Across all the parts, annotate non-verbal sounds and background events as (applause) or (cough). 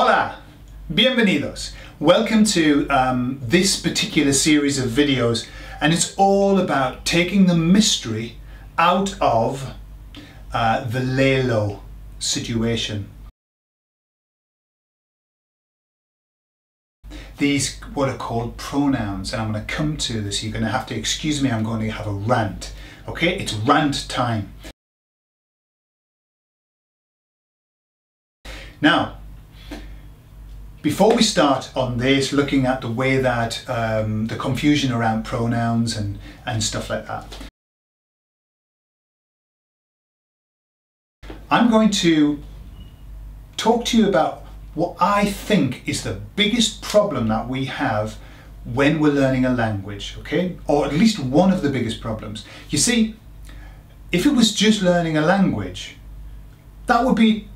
Hola! Bienvenidos! Welcome to um, this particular series of videos and it's all about taking the mystery out of uh, the le lo situation. These what are called pronouns and I'm going to come to this. You're going to have to excuse me, I'm going to have a rant. Okay, it's rant time. Now, before we start on this, looking at the way that um, the confusion around pronouns and, and stuff like that, I'm going to talk to you about what I think is the biggest problem that we have when we're learning a language, okay? Or at least one of the biggest problems. You see, if it was just learning a language, that would be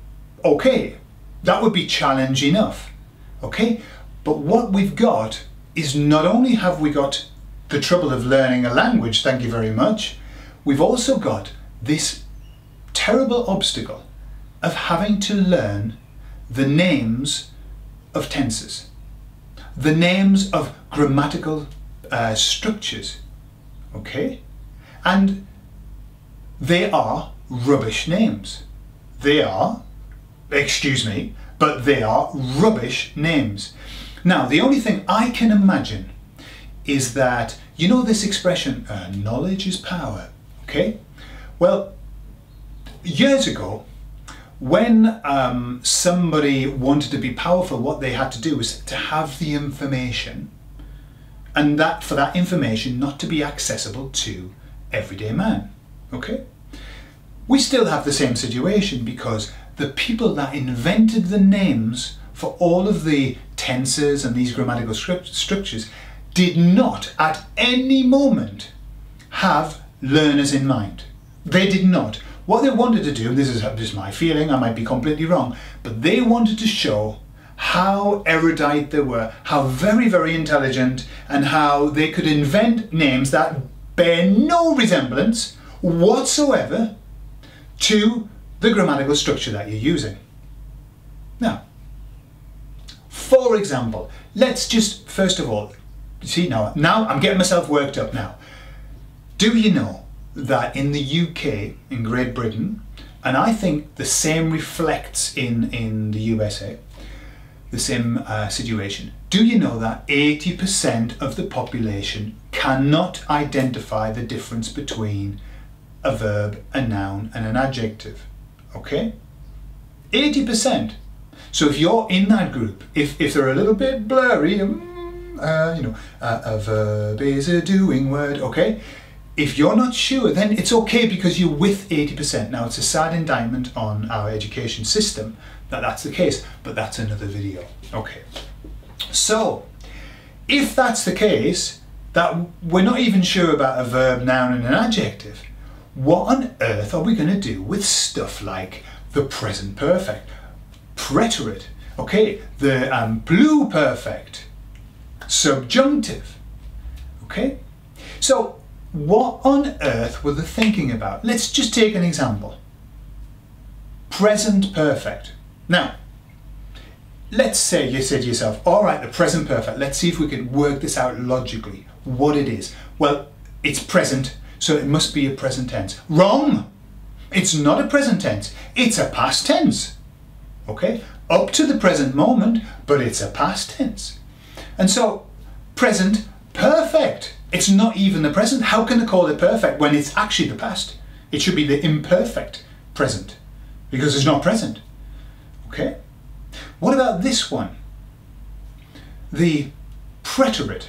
okay. That would be challenge enough okay? But what we've got is not only have we got the trouble of learning a language, thank you very much, we've also got this terrible obstacle of having to learn the names of tenses, the names of grammatical uh, structures, okay? And they are rubbish names. They are, excuse me, but they are rubbish names. Now, the only thing I can imagine is that, you know this expression, uh, knowledge is power, okay? Well, years ago, when um, somebody wanted to be powerful, what they had to do was to have the information and that for that information not to be accessible to everyday man, okay? We still have the same situation because the people that invented the names for all of the tenses and these grammatical structures did not at any moment have learners in mind. They did not. What they wanted to do, this is just my feeling, I might be completely wrong, but they wanted to show how erudite they were, how very, very intelligent, and how they could invent names that bear no resemblance whatsoever to the grammatical structure that you're using. Now, for example, let's just, first of all, see now, now I'm getting myself worked up now. Do you know that in the UK, in Great Britain, and I think the same reflects in, in the USA, the same uh, situation. Do you know that 80% of the population cannot identify the difference between a verb, a noun and an adjective? Okay? 80%. So if you're in that group, if, if they're a little bit blurry, um, uh, you know, uh, a verb is a doing word, okay? If you're not sure, then it's okay because you're with 80%. Now, it's a sad indictment on our education system that that's the case, but that's another video. Okay. So, if that's the case, that we're not even sure about a verb, noun, and an adjective, what on earth are we going to do with stuff like the present perfect, preterite, okay, the um, pluperfect, subjunctive, okay? So what on earth were they thinking about? Let's just take an example. Present perfect. Now, let's say you said to yourself, all right, the present perfect, let's see if we can work this out logically, what it is. Well, it's present so it must be a present tense. Wrong! It's not a present tense, it's a past tense. Okay? Up to the present moment, but it's a past tense. And so, present perfect. It's not even the present. How can I call it perfect when it's actually the past? It should be the imperfect present because it's not present. Okay? What about this one? The preterite.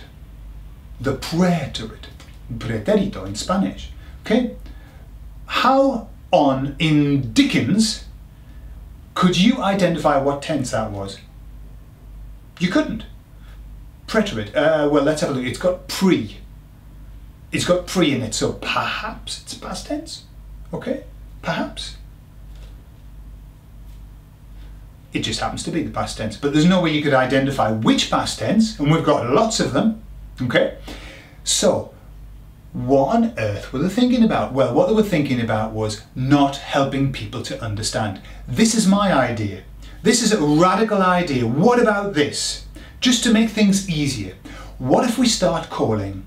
The preterite pretérito in Spanish. Okay? How on in Dickens could you identify what tense that was? You couldn't. Preterite. Uh, well, let's have a look. It's got pre. It's got pre in it, so perhaps it's past tense. Okay? Perhaps. It just happens to be the past tense. But there's no way you could identify which past tense, and we've got lots of them. Okay? So, what on earth were they thinking about? Well, what they were thinking about was not helping people to understand. This is my idea. This is a radical idea. What about this? Just to make things easier, what if we start calling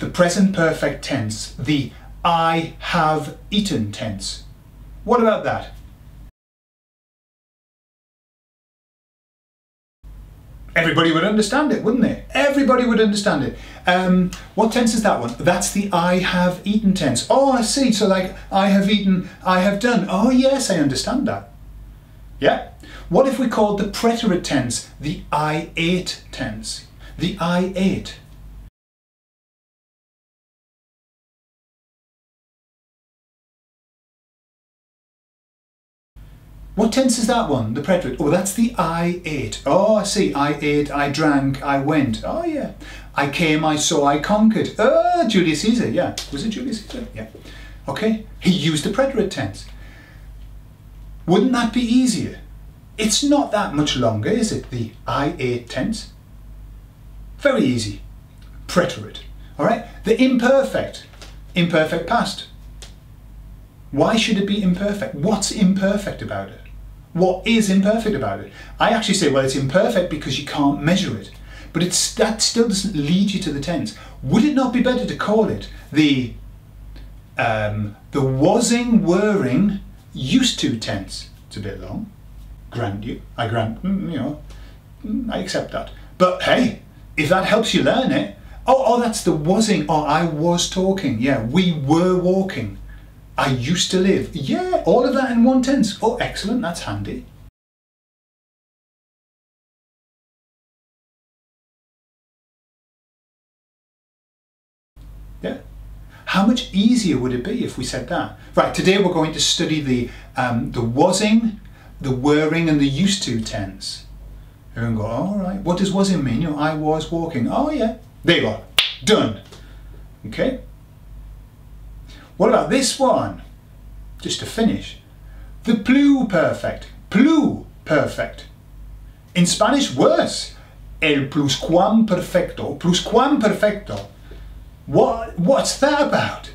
the present perfect tense the I have eaten tense? What about that? Everybody would understand it, wouldn't they? Everybody would understand it. Um, what tense is that one? That's the I have eaten tense. Oh, I see. So like, I have eaten, I have done. Oh, yes, I understand that. Yeah? What if we called the preterite tense the I ate tense? The I ate. What tense is that one? The preterite. Oh, that's the I ate. Oh, I see. I ate, I drank, I went. Oh, yeah. I came, I saw, I conquered. Oh, Julius Caesar. Yeah. Was it Julius Caesar? Yeah. Okay. He used the preterite tense. Wouldn't that be easier? It's not that much longer, is it? The I ate tense. Very easy. Preterite. All right. The imperfect. Imperfect past. Why should it be imperfect? What's imperfect about it? What is imperfect about it? I actually say, well, it's imperfect because you can't measure it. But it's, that still doesn't lead you to the tense. Would it not be better to call it the um, the wasing, wearing, used to tense? It's a bit long. Grant you. I grant, mm, you know, mm, I accept that. But hey, if that helps you learn it, oh, oh, that's the wasing. Oh, I was talking. Yeah, we were walking. I used to live. Yeah, all of that in one tense. Oh, excellent, that's handy. Yeah. How much easier would it be if we said that? Right, today we're going to study the, um, the wasing, the wearing and the used to tense. Everyone go, all right, what does wasing mean? You know, I was walking. Oh yeah, there you go, done. Okay. What about this one? Just to finish. The pluperfect. Pluperfect. In Spanish, worse. El pluscuamperfecto. Pluscuamperfecto. What, what's that about?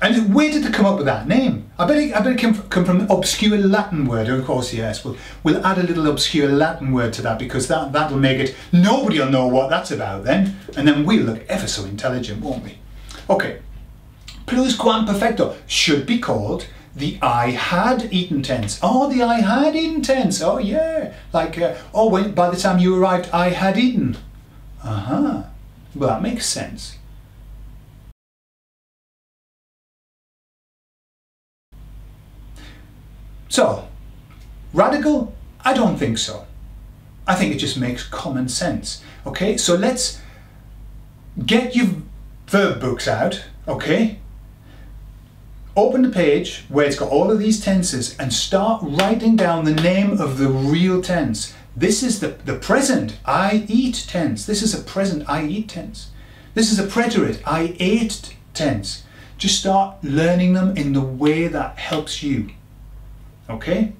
And where did they come up with that name? I bet it, I bet it came, come from an obscure Latin word. Of course, yes. We'll, we'll add a little obscure Latin word to that because that, that'll make it, nobody will know what that's about then. And then we'll look ever so intelligent, won't we? Okay, pluscuamperfecto should be called the I had eaten tense. Oh, the I had eaten tense. Oh, yeah. Like, uh, oh, when, by the time you arrived, I had eaten. Uh-huh. Well, that makes sense. So, radical? I don't think so. I think it just makes common sense. Okay, so let's get your verb books out, okay? Open the page where it's got all of these tenses and start writing down the name of the real tense. This is the, the present, I eat tense. This is a present, I eat tense. This is a preterite, I ate tense. Just start learning them in the way that helps you. Okay?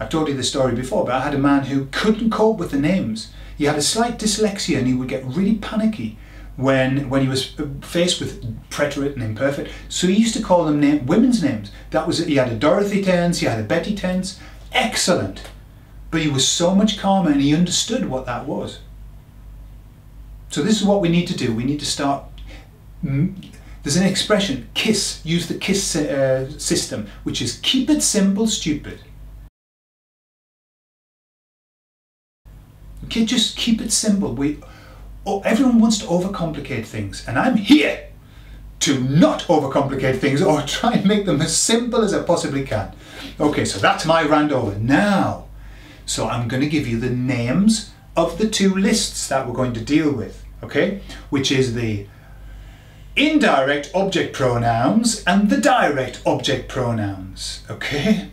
I've told you this story before, but I had a man who couldn't cope with the names. He had a slight dyslexia and he would get really panicky when when he was faced with preterite and imperfect. So he used to call them name, women's names. That was he had a Dorothy tense, he had a Betty tense. Excellent. But he was so much calmer and he understood what that was. So this is what we need to do. We need to start. There's an expression, KISS. Use the KISS uh, system, which is keep it simple, stupid. Okay, just keep it simple. We oh, everyone wants to overcomplicate things, and I'm here to not overcomplicate things or (laughs) try and make them as simple as I possibly can. Okay, so that's my rant over. Now, so I'm going to give you the names of the two lists that we're going to deal with, okay? Which is the indirect object pronouns and the direct object pronouns, okay?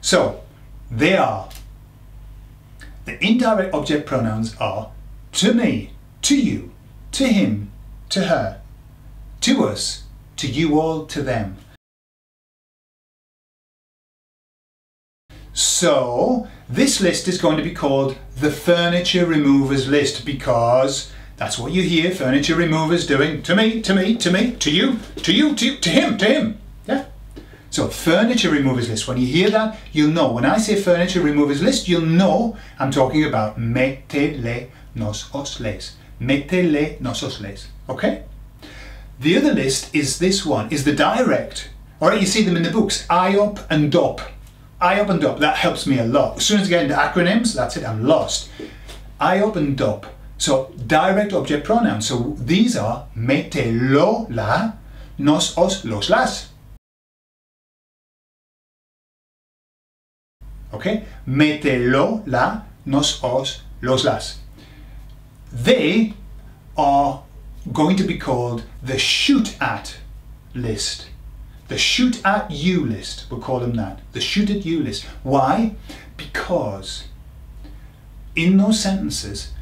So, they are, the indirect object pronouns are to me, to you, to him, to her, to us, to you all, to them. So, this list is going to be called the furniture removers list because that's what you hear furniture removers doing to me, to me, to me, to you, to you, to you, to him, to him. Yeah. So furniture removers list, when you hear that, you'll know. When I say furniture removers list, you'll know I'm talking about me te le nos os les. Me te le nos os les, okay? The other list is this one, is the direct. All right, you see them in the books, IOP and DOP. IOP and DOP, that helps me a lot. As soon as I get into acronyms, that's it, I'm lost. IOP and DOP. So direct object pronouns. So these are me te lo la, nos os los las. Okay? Me te lo la, nos os los las. They are going to be called the shoot at list. The shoot at you list, we'll call them that. The shoot at you list. Why? Because in those sentences,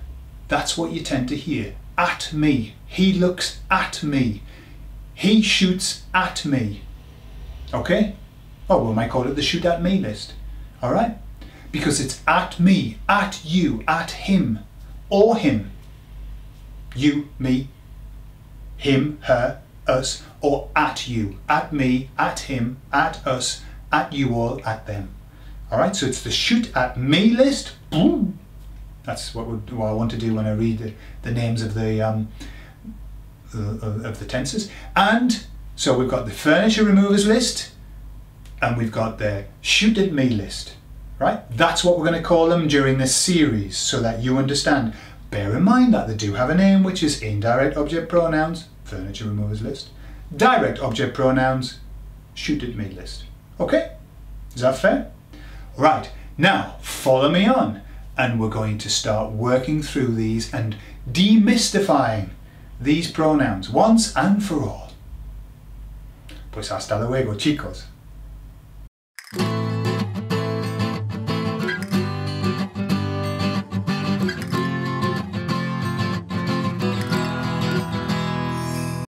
that's what you tend to hear. At me. He looks at me. He shoots at me. Okay? Oh, we might call it the shoot at me list. All right? Because it's at me, at you, at him, or him. You, me, him, her, us, or at you, at me, at him, at us, at you all, at them. All right, so it's the shoot at me list. Boom. That's what, what I want to do when I read the, the names of the um, uh, of the tenses. And so we've got the furniture removers list, and we've got the shoot at me list. Right? That's what we're going to call them during this series, so that you understand. Bear in mind that they do have a name, which is indirect object pronouns, furniture removers list. Direct object pronouns, shoot at me list. Okay? Is that fair? Right. Now, follow me on and we're going to start working through these and demystifying these pronouns once and for all. Pues hasta luego, chicos.